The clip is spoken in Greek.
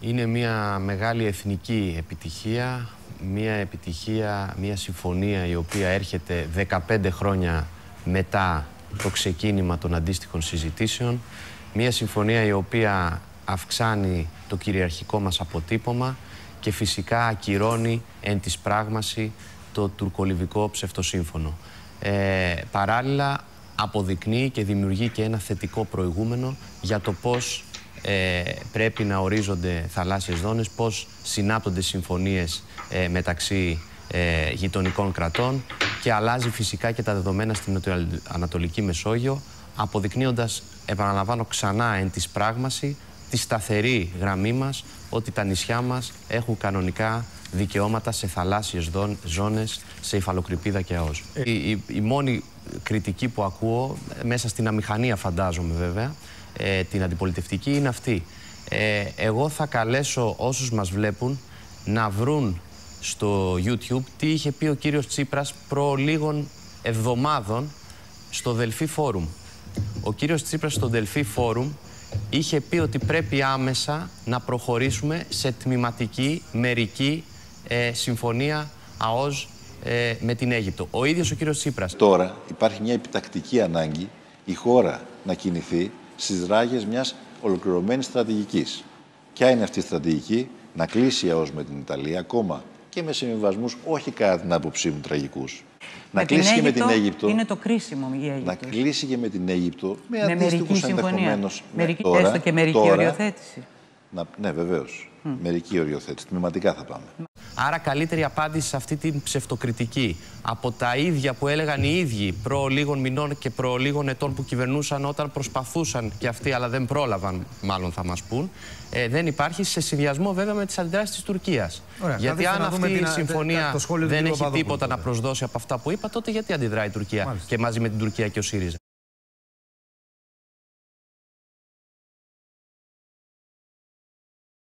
Είναι μια μεγάλη εθνική επιτυχία, μια επιτυχία, μια συμφωνία η οποία έρχεται 15 χρόνια μετά το ξεκίνημα των αντίστοιχων συζητήσεων. Μια συμφωνία η οποία αυξάνει το κυριαρχικό μας αποτύπωμα και φυσικά ακυρώνει εν της πράγμαση το τουρκολιβικό ψευτοσύμφωνο. Ε, παράλληλα αποδεικνύει και δημιουργεί και ένα θετικό προηγούμενο για το πώς ε, πρέπει να ορίζονται θαλάσσιες ζώνες, πώς συνάπτονται συμφωνίες ε, μεταξύ ε, γειτονικών κρατών και αλλάζει φυσικά και τα δεδομένα στην Ανατολική Μεσόγειο, αποδεικνύοντας, επαναλαμβάνω ξανά εν της πράγμαση, τη σταθερή γραμμή μας ότι τα νησιά μας έχουν κανονικά δικαιώματα σε θαλάσσιες ζώνες, σε υφαλοκρηπίδα και ΑΟΣ. Η, η, η μόνη κριτική που ακούω, μέσα στην αμηχανία φαντάζομαι βέβαια, ε, την αντιπολιτευτική είναι αυτή. Ε, εγώ θα καλέσω όσους μας βλέπουν να βρουν στο YouTube τι είχε πει ο κύριος Τσίπρας προ λίγων εβδομάδων στο Δελφή Φόρουμ. Ο κύριος Τσίπρας στο Δελφή Φόρουμ είχε πει ότι πρέπει άμεσα να προχωρήσουμε σε τμηματική, μερική ε, συμφωνία ΑΟΣ ε, με την Αίγυπτο. Ο ίδιος ο κύριος Τσίπρας. Τώρα υπάρχει μια επιτακτική ανάγκη η χώρα να κινηθεί στις ράγες μιας ολοκληρωμένης στρατηγικής. Ποια είναι αυτή η στρατηγική, να κλείσει η ΑΟΣ με την Ιταλία ακόμα και με συμβιβασμούς, όχι κατά την άποψή μου τραγικούς. Να κλείσει και με την Αίγυπτο. Είναι το κρίσιμο η Αίγυπτος. Να κλείσει και με την Αίγυπτο με, με αντίστοιχους ενδεχομένως. Μερική, τώρα, έστω και μερική τώρα, οριοθέτηση. Να, ναι, βεβαίως. Mm. Μερική οριοθέτηση. Τμηματικά θα πάμε. Άρα καλύτερη απάντηση σε αυτή την ψευτοκριτική από τα ίδια που έλεγαν οι ίδιοι προ λίγων μηνών και προ λίγων ετών που κυβερνούσαν όταν προσπαθούσαν και αυτοί αλλά δεν πρόλαβαν μάλλον θα μας πούν ε, δεν υπάρχει σε συνδυασμό βέβαια με τις αντιδράσεις της Τουρκίας. γιατί αν αυτή η συμφωνία δεν έχει τίποτα να προσδώσει από αυτά που είπα τότε γιατί αντιδράει η Τουρκία και μαζί με την Τουρκία και ο ΣΥΡΙΖΑ;